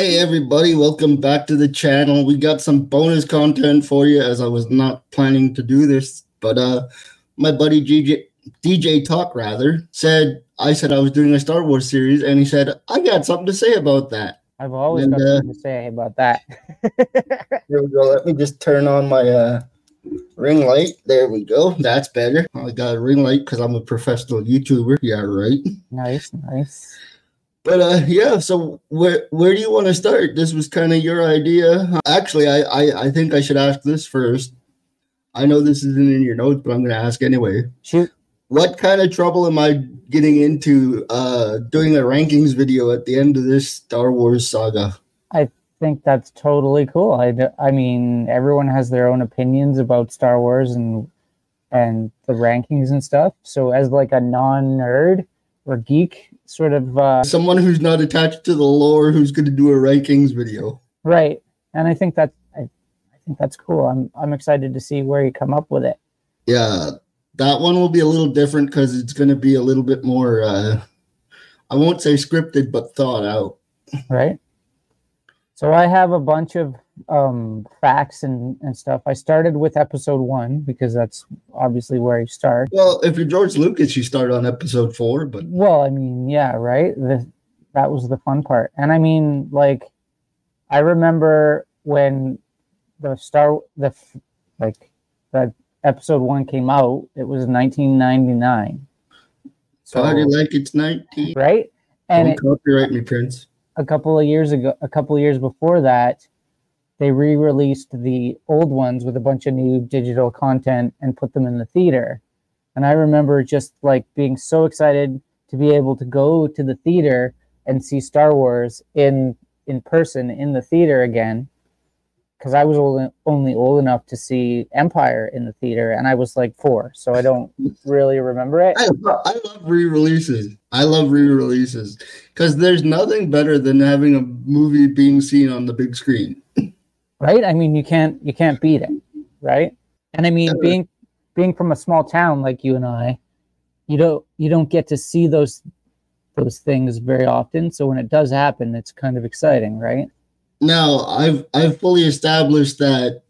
Hey everybody, welcome back to the channel. We got some bonus content for you as I was not planning to do this, but uh my buddy DJ DJ Toc rather said I said I was doing a Star Wars series and he said I got something to say about that. I've always And, got uh, something to say about that. Here we go. Let me just turn on my uh ring light. There we go. That's better. I got a ring light because I'm a professional YouTuber. Yeah, right. nice, nice. But uh yeah, so where where do you want to start? This was kind of your idea. Actually, I, I I think I should ask this first. I know this isn't in your notes, but I'm gonna ask anyway. Shoot. What kind of trouble am I getting into uh doing a rankings video at the end of this Star Wars saga? I think that's totally cool. I, I mean, everyone has their own opinions about Star Wars and and the rankings and stuff. So as like a non-nerd or geek sort of uh, Someone who's not attached to the lore who's gonna do a rankings video. right, and I think that I, I think that's cool. I'm I'm excited to see where you come up with it. Yeah, that one will be a little different because it's gonna be a little bit more uh I won't say scripted, but thought out. right? So I have a bunch of um, facts and, and stuff. I started with episode one because that's obviously where you start. Well, if you're George Lucas, you start on episode four, but Well, I mean, yeah, right. The, that was the fun part, and I mean, like, I remember when the star the like the episode one came out. It was 1999. So how do you like it's 19? right, and Don't it, copyright me, Prince. a couple of years ago, a couple of years before that, they re-released the old ones with a bunch of new digital content and put them in the theater. And I remember just like being so excited to be able to go to the theater and see Star Wars in in person in the theater again. Because I was only, only old enough to see Empire in the theater, and I was like four, so I don't really remember it. I, I love re-releases. I love re-releases because there's nothing better than having a movie being seen on the big screen. right i mean you can't you can't beat it right and i mean being being from a small town like you and i you don't you don't get to see those those things very often so when it does happen it's kind of exciting right Now, I've I've fully established that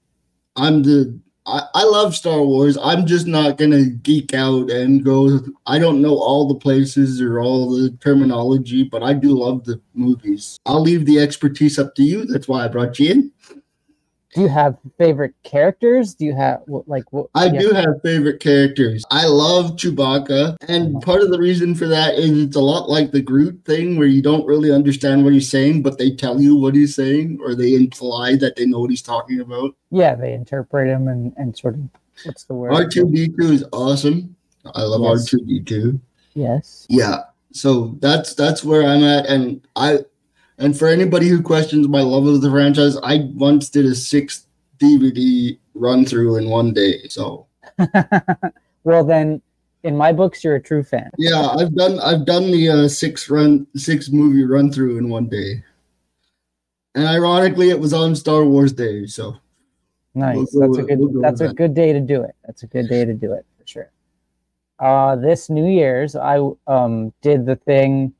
I'm the I, I love Star Wars. I'm just not gonna geek out and go. I don't know all the places or all the terminology, but I do love the movies. I'll leave the expertise up to you. That's why I brought you in. Do you have favorite characters do you have like what I do have favorite characters. I love Chewbacca, and uh-huh. part of the reason for that is it's a lot like the Groot thing, where you don't really understand what he's saying, but they tell you what he's saying, or they imply that they know what he's talking about. yeah they interpret him and and sort of what's the word R two D two is awesome. I love R two D two. yes Yeah, so that's that's where I'm at, and I, and for anybody who questions my love of the franchise, I once did a six DVD run through in one day. So well then in my books you're a true fan yeah, I've done I've done the uh, six run six movie run through in one day, and ironically, it was on Star Wars Day. So Nice. We'll that's a good. we'll that's a that. good day to do it. That's a good day to do it for sure. Uh, this New Year's, I um did the thing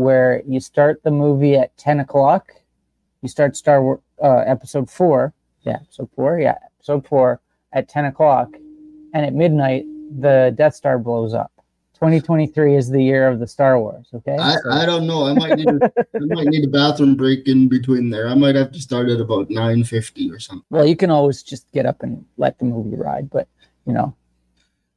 where you start the movie at ten o'clock. You start Star Wars uh, episode four. Yeah, episode four. Yeah, episode four at ten o'clock, and at midnight the Death Star blows up. 2023 is the year of the Star Wars. Okay. I, So- I don't know. I might need a, I might need a bathroom break in between there. I might have to start at about nine fifty or something. well, you can always just get up and let the movie ride, but you know,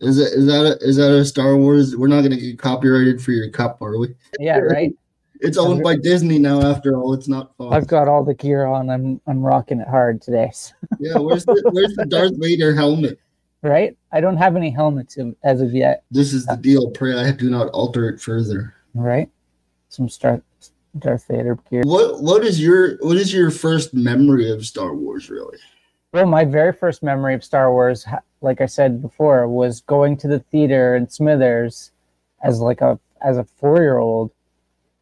Is it is that a, is that a Star Wars? We're not going to get copyrighted for your cup, are we? yeah, right. It's owned by Disney now. After all, it's not Fox. I've got all the gear on. I'm I'm rocking it hard today. so- Yeah, where's the where's the Darth Vader helmet? right? I don't have any helmets as of yet. This is the deal. Pray I do not alter it further. Right? Some Star Darth Vader gear. What what is your what is your first memory of Star Wars really? Well, my very first memory of Star Wars, like I said before, was going to the theater in Smithers as like a as a four year old,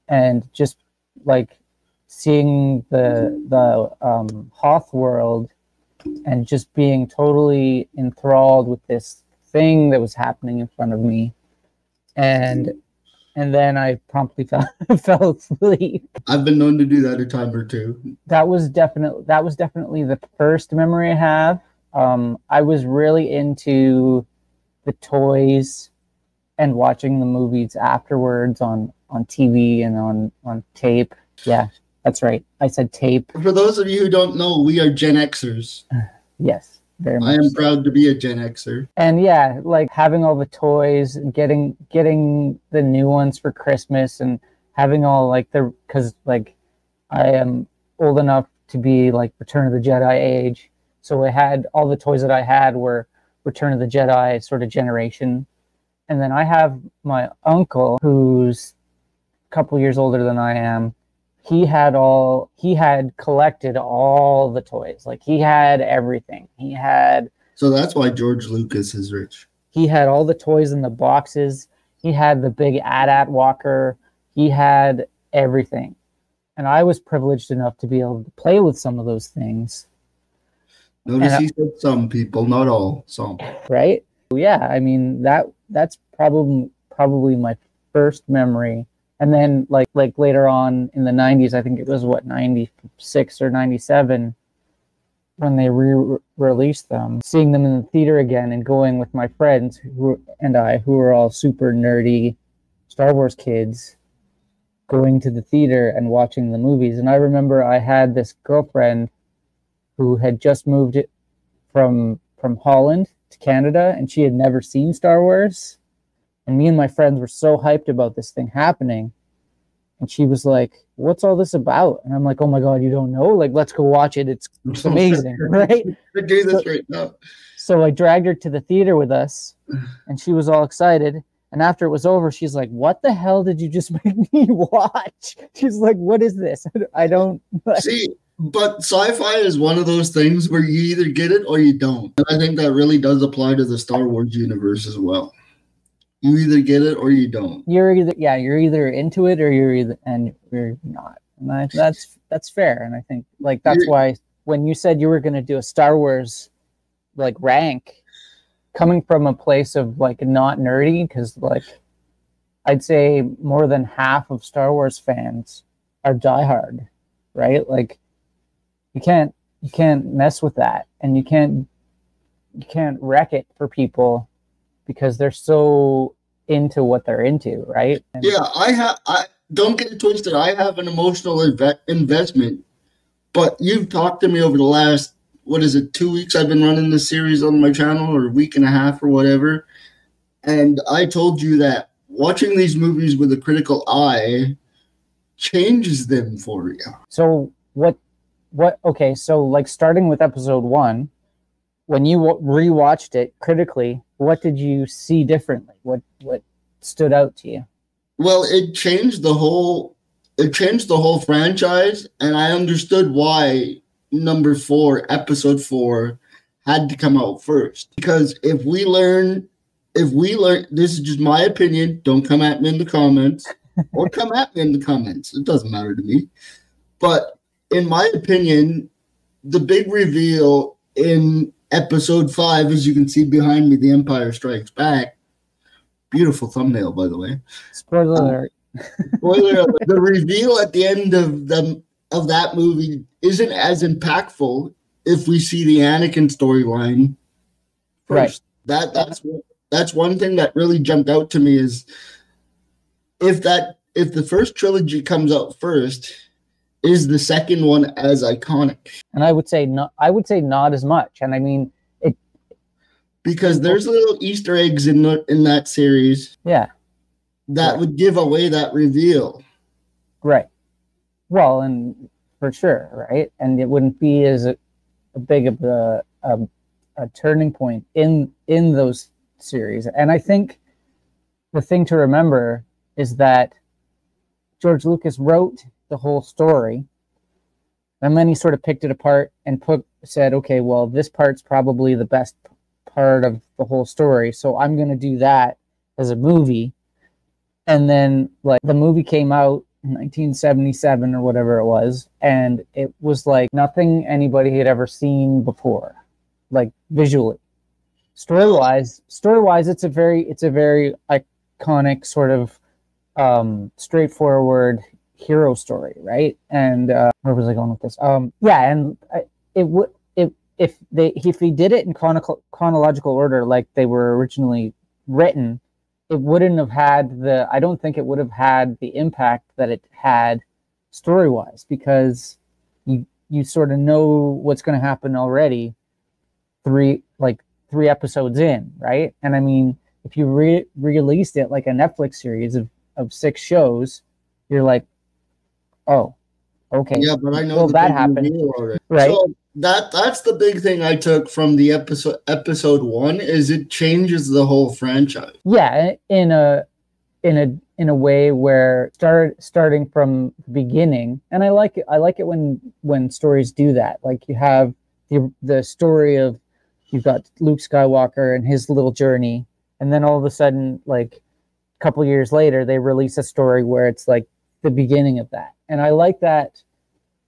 and just like seeing the the um, Hoth world, and just being totally enthralled with this thing that was happening in front of me, and and then I promptly fell fell asleep. I've been known to do that a time or two. That was definitely that was definitely the first memory I have. Um, I was really into the toys and watching the movies afterwards on on TV and on on tape. Yeah, that's right. I said tape. For those of you who don't know, we are Gen Xers. Yes, very much. I am so. proud to be a Gen Xer. and yeah like having all the toys and getting getting the new ones for christmas and having all like the because like i am old enough to be like return of the jedi age so i had all the toys that i had were return of the jedi sort of generation and then i have my uncle who's a couple years older than i am he had all he had collected all the toys like he had everything he had So that's why George Lucas is rich. he had all the toys in the boxes. He had the big AT-AT walker. He had everything. And I was privileged enough to be able to play with some of those things, Notice And I- he said some people, not all. Some. right? Yeah, I mean that that's probably probably my first memory. And then like like later on in the 90s, I think it was what 96 or 97 when they re-released them, seeing them in the theater again and going with my friends who and I who were all super nerdy Star Wars kids going to the theater and watching the movies. And I remember I had this girlfriend who had just moved from from Holland to Canada and she had never seen Star Wars. And me and my friends were so hyped about this thing happening. And she was like, What's all this about? And I'm like, Oh my God, you don't know? Like, let's go watch it. It's, it's amazing, right? I do this right now. So I dragged her to the theater with us and she was all excited. And after it was over, she's like, What the hell did you just make me watch? She's like, What is this? I don't. See, but sci-fi is one of those things where you either get it or you don't. And I think that really does apply to the Star Wars universe as well. You either get it or you don't. You're either, yeah, you're either into it or you're either, and you're not. And I, that's, that's fair. And I think, like, that's You're- why when you said you were going to do a Star Wars, like, rank, coming from a place of, like, not nerdy, because, like, I'd say more than half of Star Wars fans are diehard, right? Like, you can't, you can't mess with that. And you can't, you can't wreck it for people because they're so into what they're into, right? And- Yeah, I have. I don't get it twisted. I have an emotional inve- investment, but you've talked to me over the last what is it? Two weeks. I've been running this series on my channel, or a week and a half, or whatever. And I told you that watching these movies with a critical eye changes them for you. So what? What? Okay, so like starting with episode one, when you wa- rewatched it critically, what did you see differently? What what stood out to you? Well, it changed the whole. It changed the whole franchise, and I understood why number four, episode four, had to come out first. Because if we learn, if we learn, this is just my opinion. Don't come at me in the comments, or come at me in the comments. It doesn't matter to me. But in my opinion, the big reveal in episode five, as you can see behind me, The Empire Strikes Back. Beautiful thumbnail, by the way Spoiler Um, alert. spoiler alert, the reveal at the end of the of that movie isn't as impactful if we see the Anakin storyline first. Right. That that's that's one thing that really jumped out to me is if that if the first trilogy comes out first, is the second one as iconic? And I would say not. I would say not as much. And I mean, it Because there's little Easter eggs in the, in that series yeah, that would give away that reveal. right. Well, and for sure, right. And it wouldn't be as a, a big of a, a a turning point in in those series. And I think the thing to remember is that George Lucas wrote the whole story, and then he sort of picked it apart and put said, okay, well, this part's probably the best part of the whole story, so I'm going to do that as a movie. And then, like, the movie came out in 1977 or whatever it was, and it was like nothing anybody had ever seen before, like visually. Story wise, story wise, it's a very, it's a very iconic sort of um, straightforward hero story, right? And uh, where was I going with this? Um, yeah, and I, it would if if they if he did it in chrono- chronological order like they were originally written, it wouldn't have had the. I don't think it would have had the impact that it had story wise because you you sort of know what's going to happen already three like three episodes in, right? And I mean, if you re- released it like a Netflix series of of six shows, you're like, oh, okay. Yeah, but I know well, that happened, right? So that that's the big thing I took from the episode episode one is it changes the whole franchise. yeah in a in a in a way where start starting from the beginning and i like it i like it when when stories do that like you have the the story of you've got luke skywalker and his little journey and then all of a sudden like a couple years later they release a story where it's like the beginning of that and i like that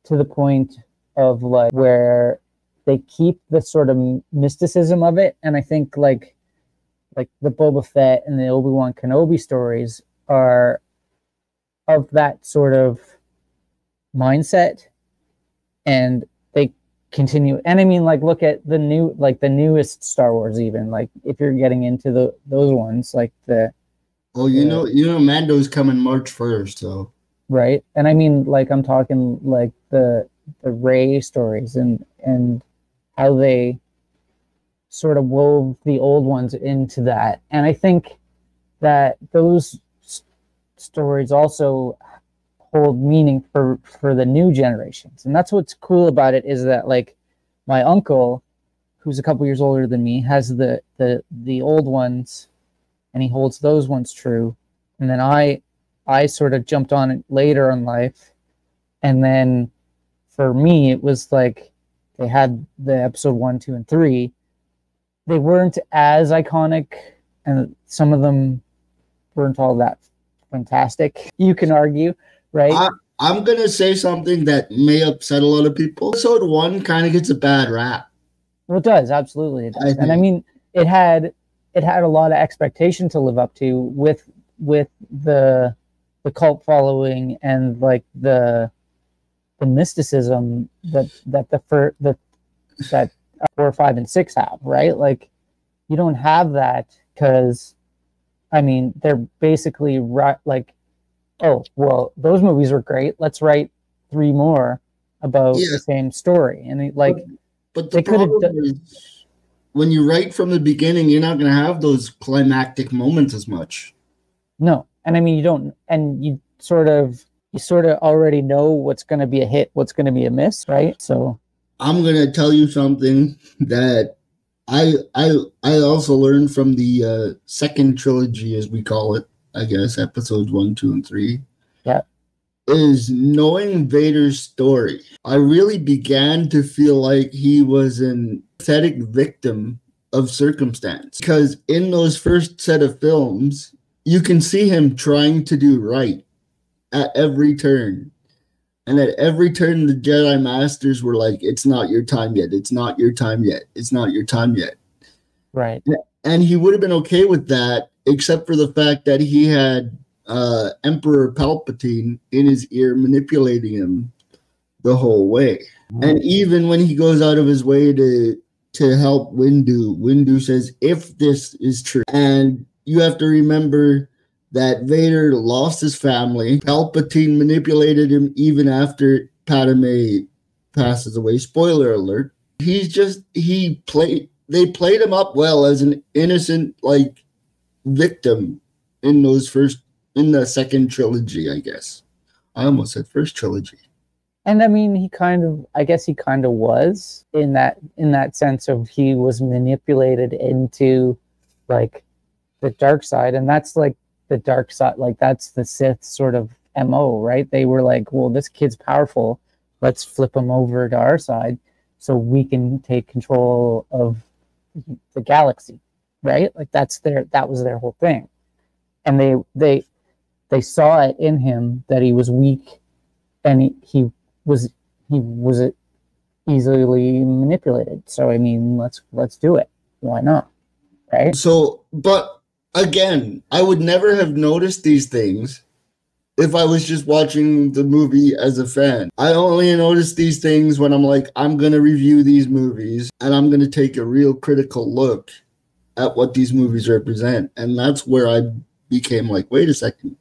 to the point of like where they keep the sort of mysticism of it and i think like like the Boba Fett and the Obi Wan Kenobi stories are of that sort of mindset, and they continue. And I mean, like, look at the new, like the newest Star Wars. Even like if you're getting into the those ones, like the Oh, you know, you know, Mando's coming March first, so right. And I mean, like I'm talking like the the Rey stories and and how they sort of wove the old ones into that. And I think that those s- stories also hold meaning for for the new generations. And that's what's cool about it is that like my uncle who's a couple years older than me has the the the old ones and he holds those ones true. And then I I sort of jumped on it later in life. And then for me it was like they had the episode 1, 2 and 3 they weren't as iconic and some of them weren't all that fantastic you can argue right I, I'm gonna say something that may upset a lot of people. Episode one kind of gets a bad rap. well it does absolutely it I and i mean it had it had a lot of expectation to live up to with with the the cult following and like the the mysticism that that the fir- that that four five and six have right like you don't have that because i mean they're basically right like oh well those movies were great let's write three more about Yeah. the same story and it, like But the They could've problem is when you write from the beginning, you're not gonna have those climactic moments as much. No, and I mean you don't, and you sort of you sort of already know what's going to be a hit, what's going to be a miss, right? So I'm gonna tell you something that I I I also learned from the uh, second trilogy, as we call it, I guess, episodes one, two, and three. Yeah. Is knowing Vader's story. I really began to feel like he was an pathetic victim of circumstance. Because in those first set of films, you can see him trying to do right at every turn. And at every turn, the Jedi Masters were like, It's not your time yet. It's not your time yet. It's not your time yet. right, And he would have been okay with that, except for the fact that he had uh, Emperor Palpatine in his ear manipulating him the whole way. And even when he goes out of his way to to help Windu, Windu says, "If this is true," and you have to remember that Vader lost his family. Palpatine manipulated him even after Padme passes away. Spoiler alert. He's just he played. They played him up well as an innocent like victim in those first in the second trilogy. I guess I almost said first trilogy. and I mean he kind of, I guess he kind of was in that in that sense of he was manipulated into like the dark side, and that's like the dark side, like that's the Sith sort of mo, right? They were like, well, this kid's powerful, let's flip him over to our side so we can take control of the galaxy right? Like that's their that was their whole thing. And they they they saw it in him that he was weak and he, he was he was easily manipulated. So i mean let's let's do it. Why not right? So, but again, I would never have noticed these things if I was just watching the movie as a fan. I only notice these things when I'm like, I'm going to review these movies and I'm going to take a real critical look at what these movies represent. And that's where I became like, wait a second.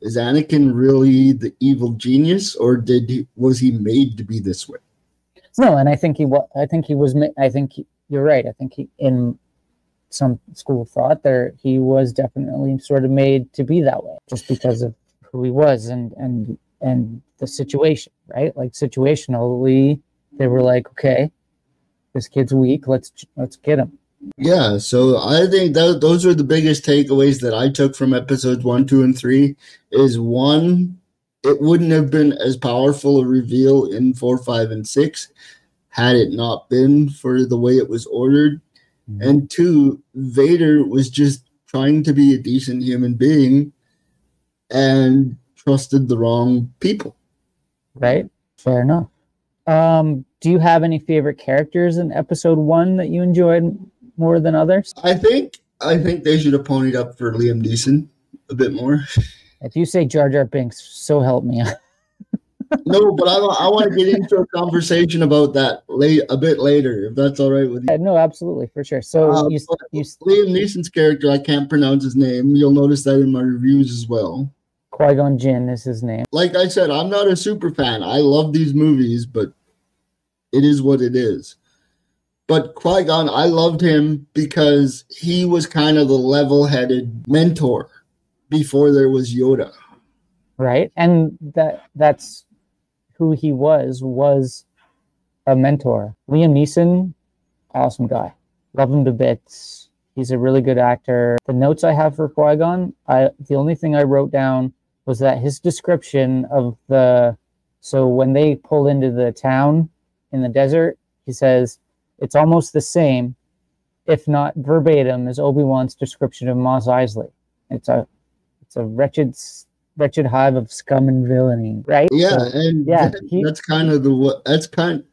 Is Anakin really the evil genius or did he, was he made to be this way? No, and I think he was. I think he was. I think he, you're right. I think he, in some school of thought, there he was definitely sort of made to be that way, just because of who he was and and and the situation, right? Like situationally, they were like, okay, this kid's weak. Let's let's get him. Yeah, so I think that those are the biggest takeaways that I took from episodes one, two, and three. Is one, it wouldn't have been as powerful a reveal in four, five, and six had it not been for the way it was ordered. Mm-hmm. And two, Vader was just trying to be a decent human being and trusted the wrong people. Right. Fair enough. Um, do you have any favorite characters in episode one that you enjoyed more than others? I think I think they should have ponied up for Liam Neeson a bit more. If you say Jar Jar Binks, so help me. no, but I, I want to get into a conversation about that late a bit later, if that's all right with you. Yeah, no, absolutely, for sure. So uh, you, you, Liam Neeson's character, I can't pronounce his name. You'll notice that in my reviews as well. Qui Gon Jinn is his name. Like I said, I'm not a super fan. I love these movies, but it is what it is. But Qui Gon, I loved him because he was kind of the level headed mentor before there was Yoda. Right. And that that's who he was, was a mentor. Liam Neeson, awesome guy. Love him to bits. He's a really good actor. The notes I have for Qui Gon, I the only thing I wrote down was that his description of the so when they pull into the town in the desert, he says it's almost the same, if not verbatim, as Obi Wan's description of Mos Eisley. It's a it's a wretched wretched hive of scum and villainy, right? Yeah, so, and yeah, he, that's kind of the that's kind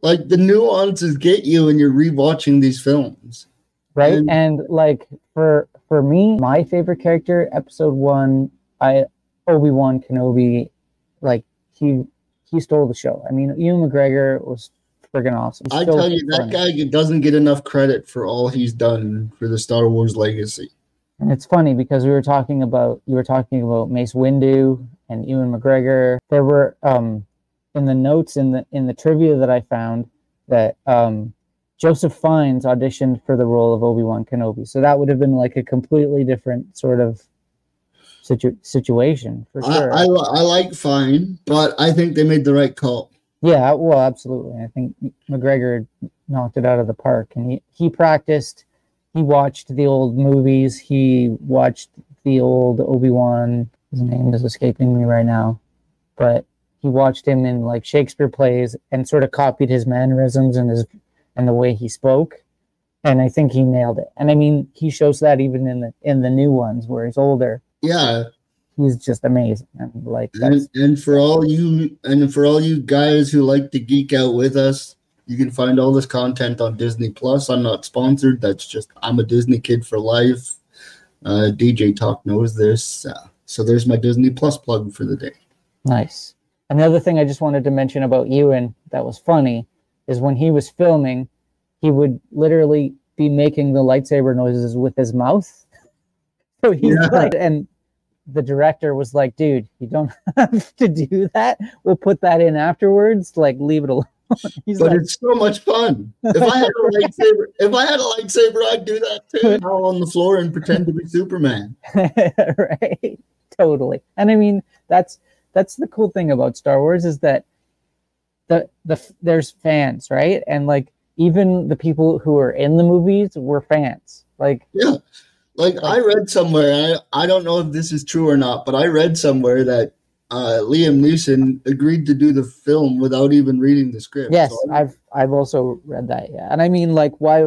like the nuances get you when you're rewatching these films, right? And, and like for for me, my favorite character, Episode One, I Obi Wan Kenobi, like he he stole the show. I mean, Ewan McGregor was friggin' awesome. I tell you, that guy doesn't get enough credit for all he's done for the Star Wars legacy. And it's funny because we were talking about you were talking about Mace Windu and Ewan McGregor. There were um in the notes in the in the trivia that I found that um Joseph Fiennes auditioned for the role of Obi Wan Kenobi. So that would have been like a completely different sort of situ- situation for sure. I, I, I like Fine, but I think they made the right call. Yeah, well, absolutely. I think McGregor knocked it out of the park, and he he practiced. He watched the old movies. He watched the old Obi Wan. His name is escaping me right now, but he watched him in like Shakespeare plays and sort of copied his mannerisms and his and the way he spoke. And I think he nailed it. And I mean, he shows that even in the in the new ones where he's older. Yeah, he's just amazing. And like and, and for all you and for all you guys who like to geek out with us, you can find all this content on Disney Plus. I'm not sponsored. That's just I'm a Disney kid for life. Uh, DJ Toc knows this. Uh, so there's my Disney Plus plug for the day. Nice. Another thing I just wanted to mention about Ewan that was funny is when he was filming, he would literally be making the lightsaber noises with his mouth. So he's yeah. like, and the director was like, dude, you don't have to do that. We'll put that in afterwards. Like, leave it alone. He's but like, it's so much fun. If I had a lightsaber, if I had a lightsaber, I'd do that too. Now on the floor and pretend to be Superman. right. Totally. And I mean, that's that's the cool thing about Star Wars is that the the there's fans, right? And like even the people who are in the movies were fans. Like yeah. Like I read somewhere, I, I don't know if this is true or not, but I read somewhere that uh, Liam Neeson agreed to do the film without even reading the script. Yes, so I've I've also read that. Yeah, and I mean, like, why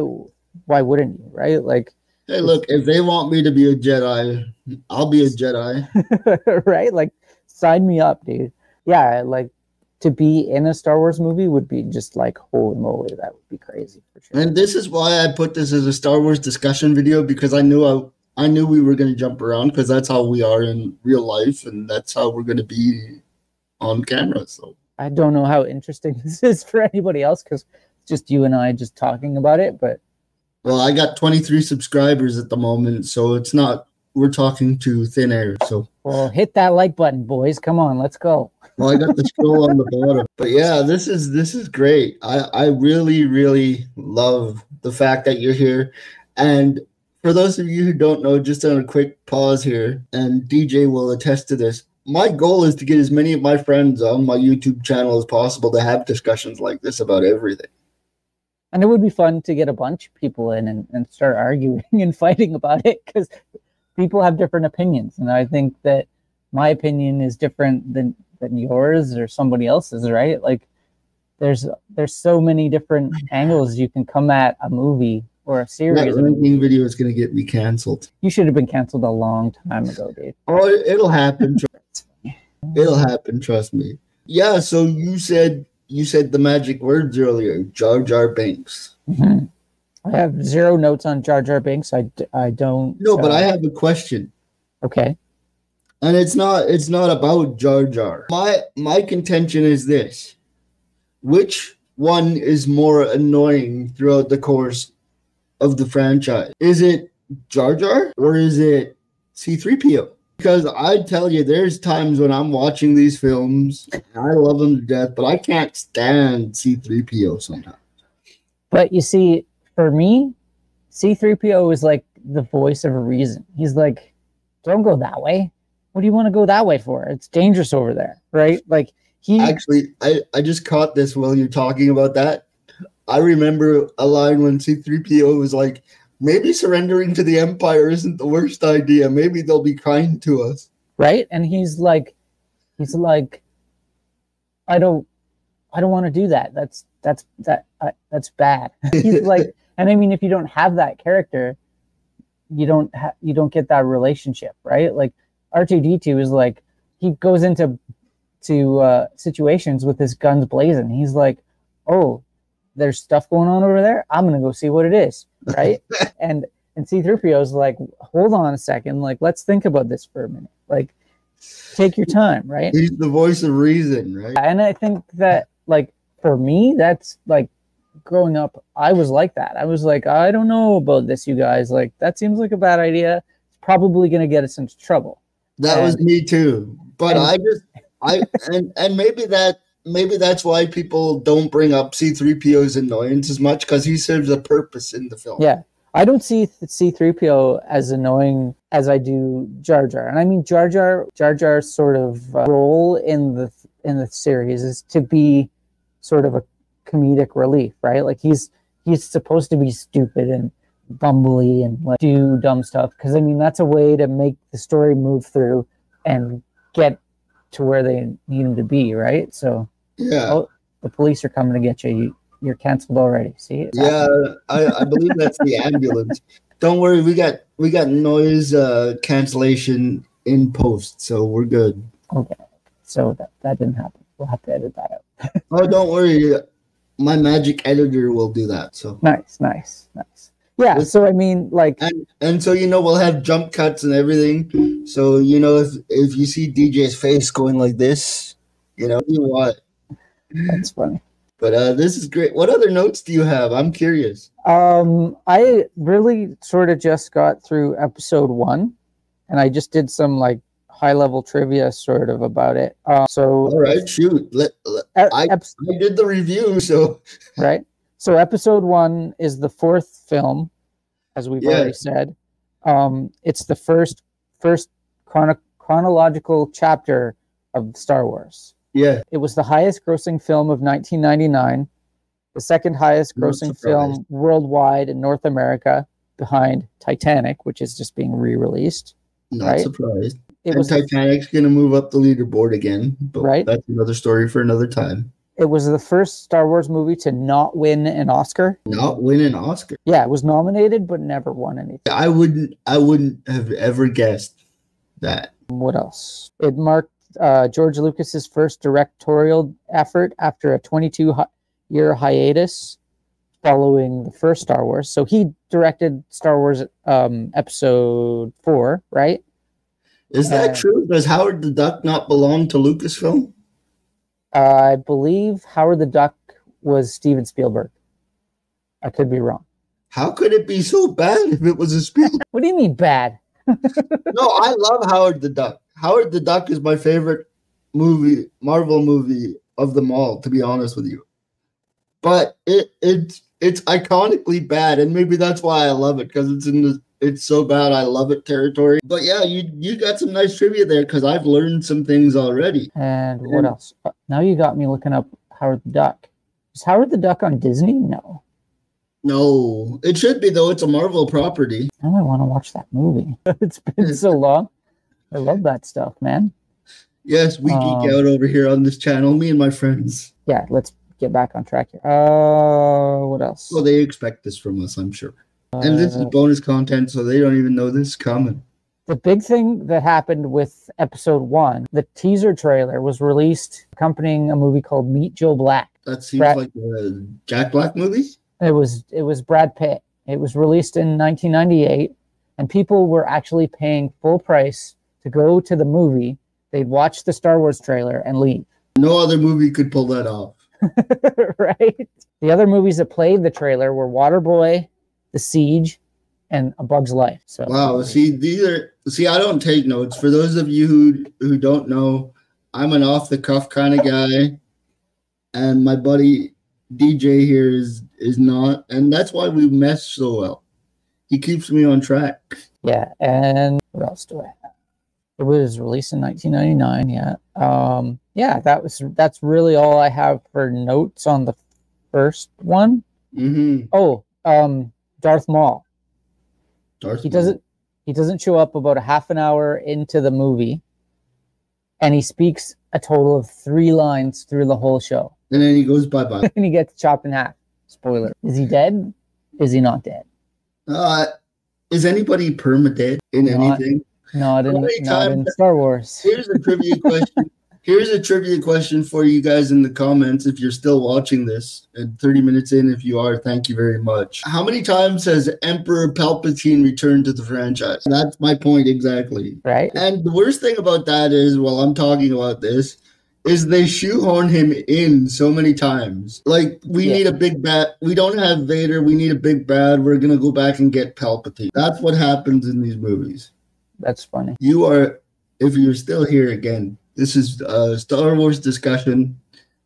why wouldn't you? Right? Like, hey, look, if they want me to be a Jedi, I'll be a Jedi. right? Like, sign me up, dude. Yeah, like to be in a Star Wars movie would be just like holy moly, that would be crazy for sure. And this is why I put this as a Star Wars discussion video because I knew I I knew we were going to jump around because that's how we are in real life, and that's how we're going to be on camera. So I don't know how interesting this is for anybody else because it's just you and I just talking about it. But well, I got 23 subscribers at the moment, so it's not we're talking to thin air. So well, hit that like button, boys. Come on, let's go. well, I got the scroll on the bottom, but yeah, this is this is great. I I really really love the fact that you're here, and for those of you who don't know, just on a quick pause here, and DJ will attest to this. My goal is to get as many of my friends on my YouTube channel as possible to have discussions like this about everything. And it would be fun to get a bunch of people in and, and start arguing and fighting about it because people have different opinions. And I think that my opinion is different than, than yours or somebody else's, right? Like there's there's so many different angles you can come at a movie or a series. That ranking video is going to get me canceled. You should have been canceled a long time ago, dude. Oh, it'll happen. it'll happen. Trust me. Yeah. So you said you said the magic words earlier. Jar Jar Binks. Mm-hmm. I have zero notes on Jar Jar Binks. I, I don't. No, uh, but I have a question. Okay. And it's not it's not about Jar Jar. My my contention is this. Which one is more annoying throughout the course of the franchise? Is it Jar Jar or is it C3PO? Because I tell you, there's times when I'm watching these films, I love them to death, but I can't stand C3PO sometimes. But you see, for me, C3PO is like the voice of a reason. He's like, don't go that way. What do you want to go that way for? It's dangerous over there, right? Like he actually I, I just caught this while you're talking about that. I remember a line when C3PO was like, maybe surrendering to the Empire isn't the worst idea. Maybe they'll be kind to us. Right? And he's like, he's like, I don't, I don't want to do that. That's, that's, that, uh, that's bad. he's like, and I mean, if you don't have that character, you don't have, you don't get that relationship, right? Like R2D2 is like, he goes into, to uh, situations with his guns blazing. He's like, oh, there's stuff going on over there. I'm gonna go see what it is, right? and and C3PO is like, hold on a second, like let's think about this for a minute. Like, take your time, right? He's the voice of reason, right? And I think that like for me, that's like growing up, I was like that. I was like, I don't know about this, you guys. Like, that seems like a bad idea. It's probably gonna get us into trouble. That and, was me too. But and, I just I and and maybe that maybe that's why people don't bring up C3PO's annoyance as much because he serves a purpose in the film. Yeah. I don't see C3PO as annoying as I do Jar Jar. And I mean Jar Jar Jar Jar's sort of uh, role in the in the series is to be sort of a comedic relief, right? Like he's he's supposed to be stupid and bumbly and like do dumb stuff because I mean that's a way to make the story move through and get to where they need him to be, right? So yeah. Oh, the police are coming to get you. you you're canceled already. See? yeah, I, I believe that's the ambulance. Don't worry, we got we got noise uh, cancellation in post, so we're good. Okay. So that, that didn't happen. We'll have to edit that out. oh, don't worry. My magic editor will do that. So nice, nice, nice. Yeah. With, so I mean, like, and, and so you know, we'll have jump cuts and everything. So you know, if if you see DJ's face going like this, you know, you what that's funny. But uh, this is great. What other notes do you have? I'm curious. Um, I really sort of just got through episode one, and I just did some like high level trivia sort of about it. Uh, so all right, shoot. Let, let I, I did the review, so right. So episode one is the fourth film, as we've yeah. already said. Um, it's the first first chrono- chronological chapter of Star Wars. Yeah. It was the highest grossing film of 1999, the second highest grossing film worldwide in North America behind Titanic, which is just being re-released. Not right? surprised. It and was Titanic's going to move up the leaderboard again, but right? that's another story for another time. It was the first Star Wars movie to not win an Oscar. Not win an Oscar. Yeah, it was nominated but never won anything. I wouldn't I wouldn't have ever guessed that. What else? It marked uh, George Lucas's first directorial effort after a 22 hi- year hiatus following the first Star Wars. So he directed Star Wars um, Episode Four, right? Is that Uh, true? Does Howard the Duck not belong to Lucasfilm? I believe Howard the Duck was Steven Spielberg. I could be wrong. How could it be so bad if it was a Spielberg? What do you mean bad? no, I love Howard the Duck. Howard the Duck is my favorite movie, Marvel movie of them all, to be honest with you. But it it's it's iconically bad, and maybe that's why I love it because it's in the it's so bad I love it territory. But yeah, you you got some nice trivia there because I've learned some things already. And what And- else? Uh, Now you got me looking up Howard the Duck. Is Howard the Duck on Disney? No. No, it should be though. It's a Marvel property. Now I want to watch that movie. it's been so long. I love that stuff, man. Yes, we Um, geek out over here on this channel. Me and my friends. Yeah, let's get back on track here. Uh, what else? Well, they expect this from us, I'm sure. And this is Uh, bonus content, so they don't even know this is coming. the big thing that happened with episode one, the teaser trailer was released accompanying a movie called Meet Joe Black. That seems Brad- like a Jack Black movie. It was it was Brad Pitt. It was released in 1998, and people were actually paying full price to go to the movie. They'd watch the Star Wars trailer and leave. No other movie could pull that off. right? The other movies that played the trailer were Waterboy, The Siege, and A Bug's Life. So Wow. See, these are see. I don't take notes. For those of you who who don't know, I'm an off the cuff kind of guy, and my buddy DJ here is is not, and that's why we mesh so well. He keeps me on track. yeah, and what else do I have? It was released in 1999. Yeah, um, yeah, that was that's really all I have for notes on the first one. Mm-hmm. Oh, um, Darth Maul. Darth He Maul. doesn't he doesn't show up about a half an hour into the movie, and he speaks a total of three lines through the whole show. and then he goes bye bye. and he gets chopped in half. Spoiler. Is he dead? Is he not dead? Uh, is anybody perma dead in Not- anything? Not in, not in Star Wars. Here's a trivia question. Here's a trivia question for you guys in the comments if you're still watching this. And 30 minutes in, if you are, thank you very much. How many times has Emperor Palpatine returned to the franchise? That's my point exactly. Right? And the worst thing about that is, while I'm talking about this, is they shoehorn him in so many times. Like, we Yeah. need a big bad. We don't have Vader. We need a big bad. We're going to go back and get Palpatine. That's what happens in these movies That's funny. you are if you're still here again this is a star wars discussion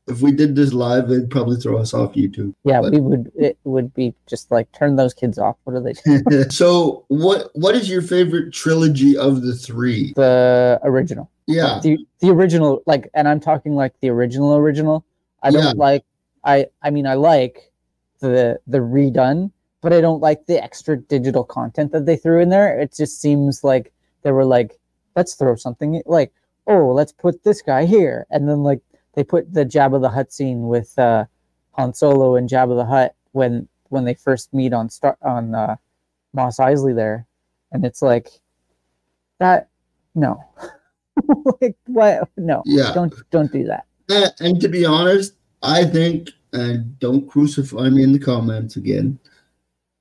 if we did this live they'd probably throw us off youtube Yeah, But- we would. It would be just like turn those kids off. What are they? so what what is your favorite trilogy of the three the original. yeah The the original, like, and I'm talking like the original original. I don't Yeah. like. I I mean, I like the the redone, but I don't like the extra digital content that they threw in there. It just seems like they were like, let's throw something like, oh, let's put this guy here, and then like they put the Jabba the Hutt scene with uh, Han Solo and Jabba the Hutt when when they first meet on Star on uh, Mos Eisley there, and it's like that. No, like what? No, yeah don't don't do that. Uh, and to be honest i think and don't crucify me in the comments again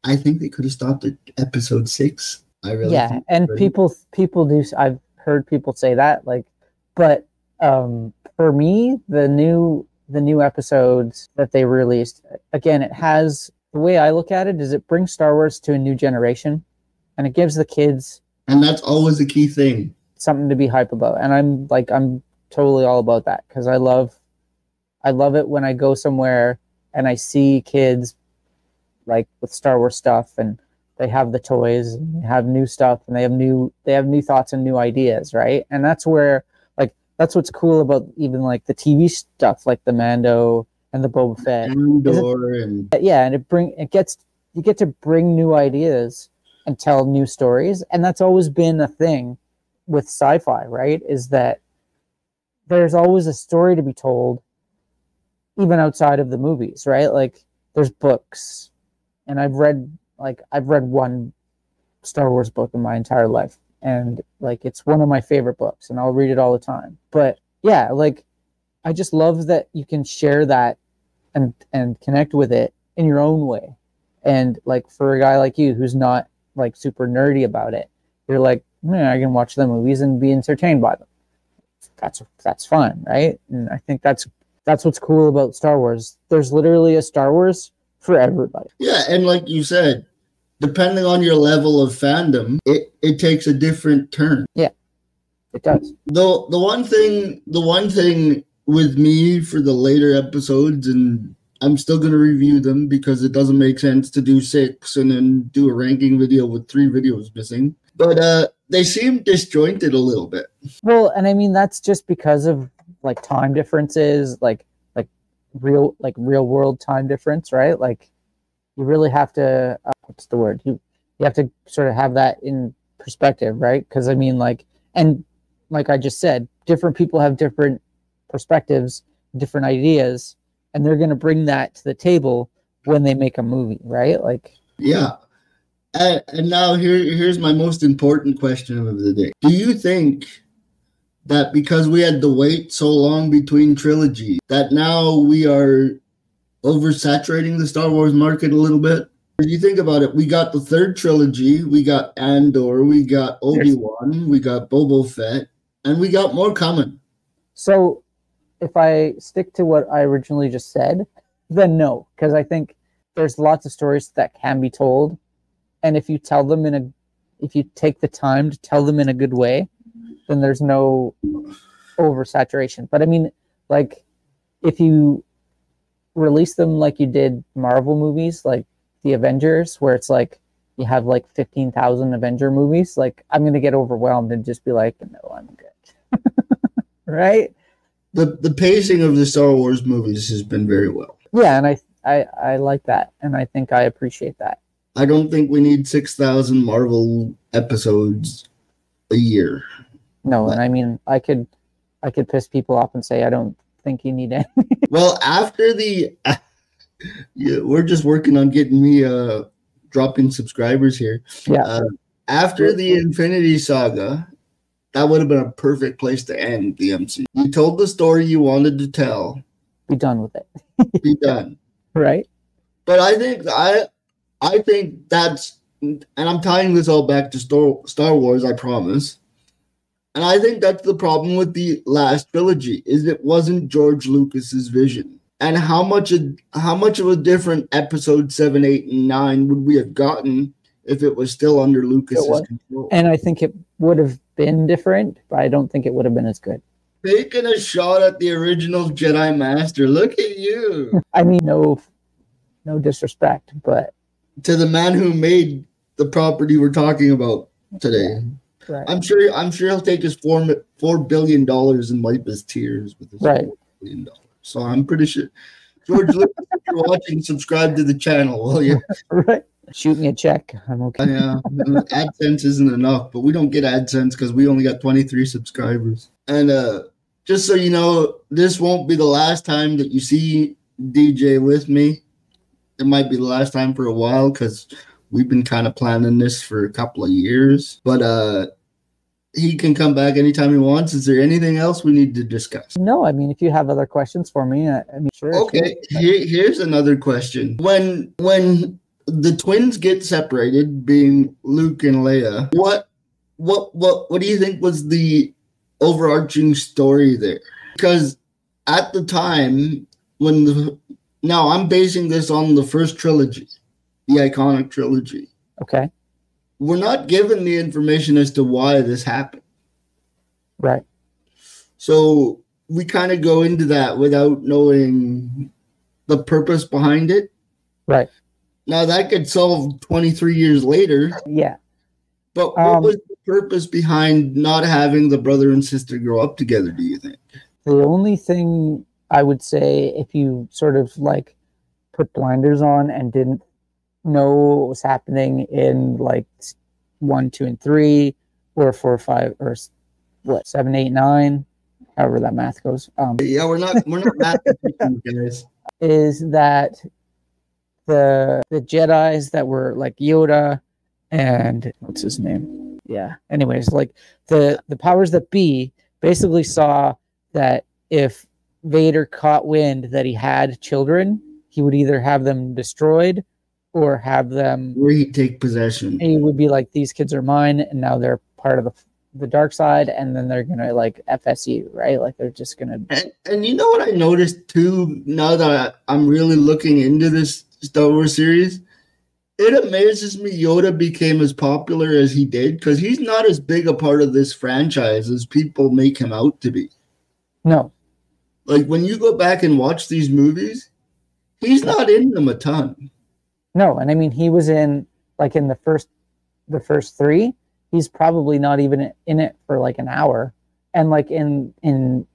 i think they could have stopped at episode six i really yeah and people people do i've heard people say that like but um for me the new the new episodes that they released again it has the way i look at it is it brings star wars to a new generation and it gives the kids and that's always a key thing. something to be hype about and i'm like i'm totally all about that because i love i love it when i go somewhere and i see kids like with star wars stuff and they have the toys and they have new stuff and they have new they have new thoughts and new ideas right? And that's where like that's what's cool about even like the tv stuff like the mando and the boba fett. Andor and yeah and it bring it gets you get to bring new ideas and tell new stories and that's always been a thing with sci-fi right? Is that there's always a story to be told even outside of the movies right? Like there's books and i've read like i've read one star wars book in my entire life and like it's one of my favorite books and i'll read it all the time but yeah like i just love that you can share that and and connect with it in your own way. And like for a guy like you who's not like super nerdy about it, you're like, man, I can watch the movies and be entertained by them. That's that's fun, right? And I think that's that's what's cool about Star Wars. There's literally a Star Wars for everybody. Yeah, and like you said, depending on your level of fandom, it, it takes a different turn. Yeah, it does. The the one thing the one thing with me for the later episodes and I'm still gonna review them because it doesn't make sense to do six and then do a ranking video with three videos missing. But uh they seem disjointed a little bit. Well, and I mean that's just because of like time differences, like like real like real world time difference, right? Like you really have to uh, what's the word? You you have to sort of have that in perspective, right? Because I mean like and like I just said, different people have different perspectives, different ideas, and they're going to bring that to the table when they make a movie, right? Like Yeah. And, and now here here's my most important question of the day. Do you think that because we had to wait so long between trilogy that now we are oversaturating the Star Wars market a little bit? If you think about it, we got the third trilogy, we got Andor, we got Obi-Wan, we got Boba Fett, and we got more coming. So, if I stick to what I originally just said, then no, because I think there's lots of stories that can be told, and if you tell them in a, if you take the time to tell them in a good way, then there's no oversaturation. But I mean, like, if you release them like you did Marvel movies, like the Avengers, where it's like you have like fifteen thousand Avenger movies, like I'm gonna get overwhelmed and just be like, no, I'm good, right? The the pacing of the Star Wars movies has been very well. yeah and I, I i like that and i think i appreciate that I don't think we need 6,000 Marvel episodes a year. no and i mean i could i could piss people off and say i don't think you need it. Well, after the yeah, we're just working on getting me uh dropping subscribers here. yeah Uh, after the Infinity Saga, that would have been a perfect place to end the MC. You told the story you wanted to tell. be done with it Be done. right But I think I I think that's and I'm tying this all back to Star, Star Wars, I promise. And I think that's the problem with the last trilogy is it wasn't George Lucas's vision. And how much a, how much of a different episode 7, 8 and 9 would we have gotten if it was still under Lucas's control? and i think it would have been different but i don't think it would have been as good Taking a shot at the original Jedi Master. Look at you. i mean no no disrespect but to the man who made the property we're talking about today. Right I'm sure. I'm sure he'll take his four four billion dollars and wipe his tears with his Right. four billion dollars. So I'm pretty sure. George Lucas, if you're watching, subscribe to the channel, will you? right shoot me a check i'm okay Yeah, AdSense isn't enough, but we don't get AdSense because we only got 23 subscribers. And uh, just so you know, this won't be the last time that you see DJ with me. It might be the last time for a while because we've been kind of planning this for a couple of years. But uh, he can come back anytime he wants. Is there anything else we need to discuss? no i mean if you have other questions for me i, I mean sure Okay, here, here's another question. When when the twins get separated, being Luke and Leia, what what what what do you think was the overarching story there? Because at the time when the now I'm basing this on the first trilogy, the iconic trilogy. okay We're not given the information as to why this happened. right So we kind of go into that without knowing the purpose behind it. right Now that could solve 23 years later, yeah but what Um, was the purpose behind not having the brother and sister grow up together, do you think? The only thing I would say, if you sort of like put blinders on and didn't know what was happening in like one, two, and three, or four, five, or what, seven, eight, nine, however that math goes, um, Yeah, we're not we're not math guys. is that the the Jedi's that were like Yoda and what's his name? Yeah. Anyways, like the the powers that be basically saw that if Vader caught wind that he had children, he would either have them destroyed or have them Where he take possession. he would be like these kids are mine and now they're part of the the dark side and then they're gonna like fsu right like they're just gonna And, and you know what I noticed too, now that I, I'm really looking into this Star Wars series? It amazes me Yoda became as popular as he did because he's not as big a part of this franchise as people make him out to be. no Like when you go back and watch these movies, he's not in them a ton. No and i mean he was in like in the first the first three he's probably not even in it for like an hour and like in in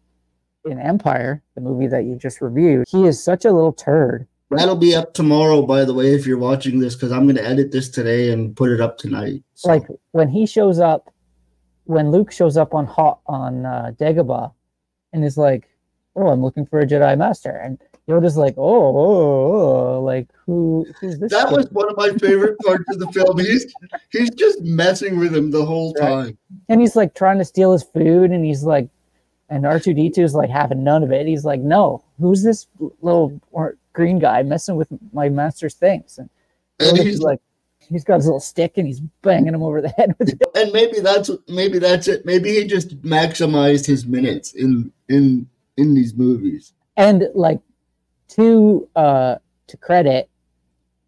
in empire the movie that you just reviewed he is such a little turd That'll be up tomorrow, by the way, if you're watching this, because I'm going to edit this today and put it up tonight. So- like when he shows up when luke shows up on Hoth on uh, dagobah and is like oh i'm looking for a jedi master and yoda's like oh, oh, oh like who who's this that kid?" was one of my favorite parts of the film. He's he's just messing with him the whole Right. time. and he's like trying to steal his food and he's like and r2d2 is like having none of it he's like no who's this little green guy messing with my master's things and, And he's like he's got his little stick and he's banging him over the head with it and maybe that's maybe that's it. Maybe he just maximized his minutes in in in these movies. and like to uh to credit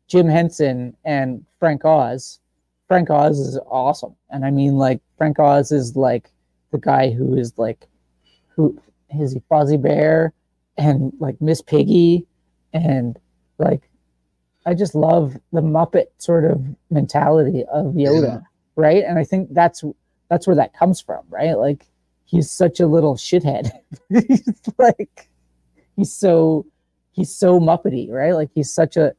jim henson and frank oz. Frank oz is awesome. And i mean like frank oz is like the guy who is like who is he fozzie bear and like miss piggy and like i just love the muppet sort of mentality of yoda Yeah. right? And i think that's that's where that comes from right? Like he's such a little shithead. He's like he's so he's so muppety right? Like he's such a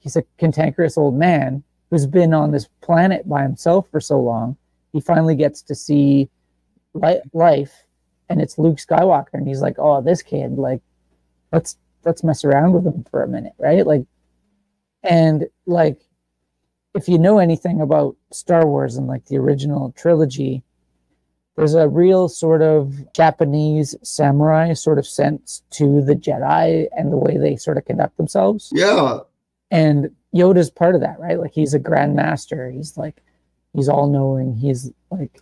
he's a cantankerous old man who's been on this planet by himself for so long. He finally gets to see li- life and it's luke skywalker and he's like oh this kid like let's let's mess around with him for a minute right? Like and like if you know anything about star wars and like the original trilogy there's a real sort of Japanese samurai sort of sense to the Jedi and the way they sort of conduct themselves. Yeah, And Yoda's part of that, right? Like he's a grand master. He's like he's all knowing. He's like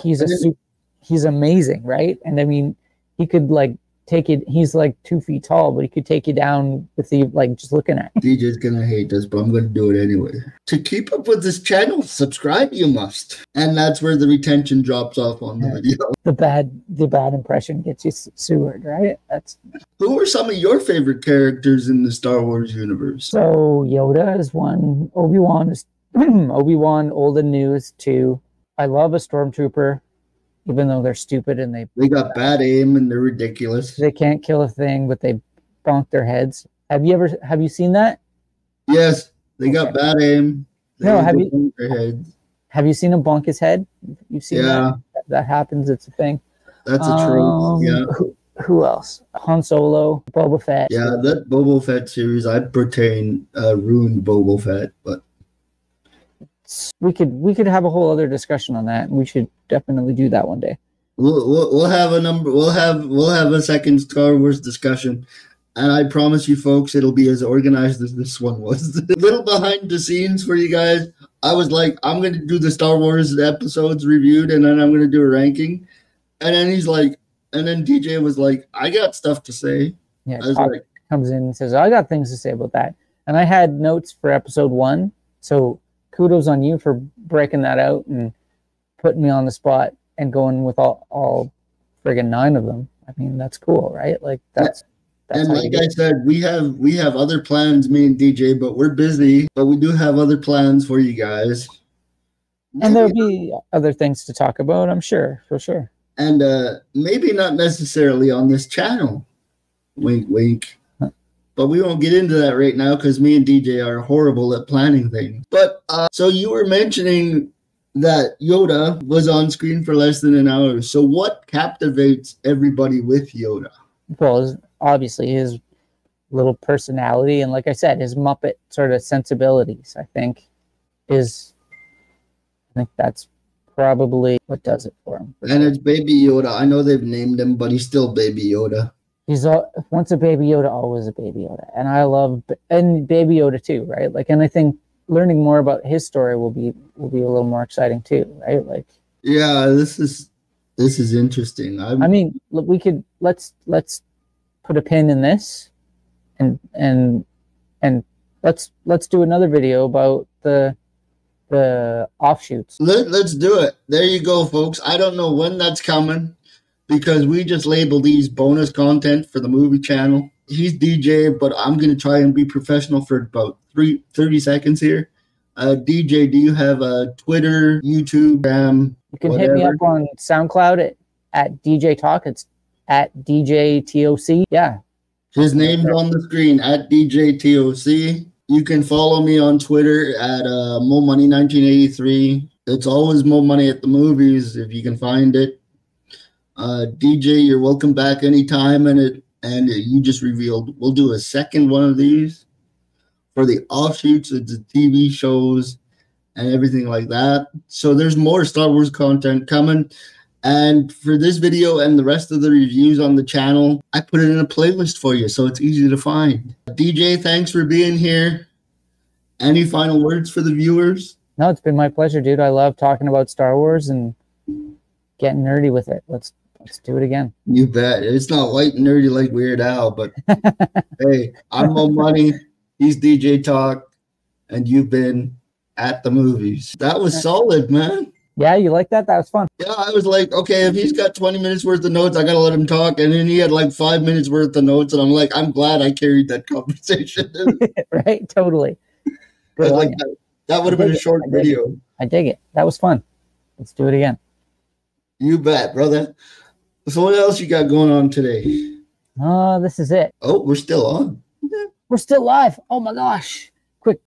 he's a super, he's amazing, right? And I mean, he could like take it. He's like two feet tall, but he could take you down with the like just looking at. You. DJ's gonna hate this, but I'm gonna do it anyway. To keep up with this channel, subscribe you must. And that's where the retention drops off on the video. The bad the bad impression gets you s- sewered, right? That's Who are some of your favorite characters in the Star Wars universe? So Yoda is one. Obi Wan is Obi Wan. Old and new is two. I love a stormtrooper, even though they're stupid and they They got bad aim and they're ridiculous. they can't kill a thing, but they bonk their heads. Have you ever have you seen that? Yes, they got bad aim. They No, have you- over Their heads. Have you seen him bonk his head? You've seen Yeah, that? That happens. It's a thing. that's a trope. Um, Yeah, Who, who else? Han Solo, Boba Fett. yeah. That Boba Fett series, I'd pertain uh, ruined Boba Fett, but We could we could have a whole other discussion on that. And we should definitely do that one day. We'll, we'll we'll have a number. We'll have we'll have a second Star Wars discussion, and I promise you, folks, it'll be as organized as this one was. a little behind the scenes for you guys. I was like, I'm gonna do the Star Wars episodes reviewed, and then I'm gonna do a ranking. And then he's like, and then DJ was like, I got stuff to say. Yeah, I was like, comes in and says, I got things to say about that. And I had notes for episode one. So kudos on you for breaking that out and putting me on the spot and going with all, all friggin' nine of them. I mean, that's cool, right? Like that's that's and like I said, we have we have other plans, me and DJ, but we're busy. But we do have other plans for you guys. and there'll be other things to talk about, I'm sure, for sure. and uh maybe not necessarily on this channel wink wink. But we won't get into that right now because me and dj are horrible at planning things. But uh so you were mentioning that yoda was on screen for less than an hour. So what captivates everybody with yoda? Well, obviously his little personality and like I said, his Muppet sort of sensibilities, I think, is I think that's probably what does it for him. and it's baby yoda. I know they've named him but he's still baby yoda He's a, once a baby Yoda, always a baby Yoda, and I love and baby Yoda too, right? Like, and I think learning more about his story will be will be a little more exciting too, right? Like, yeah, this is this is interesting. I'm, I mean, look, we could let's let's put a pin in this, and and and let's let's do another video about the the offshoots. Let, let's do it. There you go, folks. I don't know when that's coming because we just labeled these bonus content for the movie channel. He's DJ, but I'm going to try and be professional for about three, 30 seconds here. Uh, DJ, do you have a Twitter, YouTube, um, You can hit me up on SoundCloud at, at DJ Toc. It's at DJ TOC. Yeah. His name's on the screen at DJ TOC. You can follow me on Twitter at uh, Mo Money 1983. It's always Moe Money at the movies if you can find it. Uh, DJ, you're welcome back anytime, and it and you just revealed we'll do a second one of these for the offshoots of the TV shows and everything like that. So there's more Star Wars content coming. And for this video and the rest of the reviews on the channel, I put it in a playlist for you so it's easy to find. DJ, thanks for being here. Any final words for the viewers? No, it's been my pleasure, dude. I love talking about Star Wars and getting nerdy with it. Let's let's do it again. You bet. It's not white and nerdy like Weird Al, but hey, I'm Moe Money. He's DJ Toc, and you've been at the movies. That was solid, man. Yeah, you like that? That was fun. Yeah, I was like, okay, if he's got 20 minutes worth of notes, I gotta let him talk. And then he had like five minutes worth of notes, and I'm like, I'm glad I carried that conversation. right? Totally. Like that, that would have been a short I dig it. video. I dig it. That was fun. Let's do it again. You bet, brother. So what else you got going on today? Oh, this is it. Oh, we're still on. We're still live. Oh my gosh.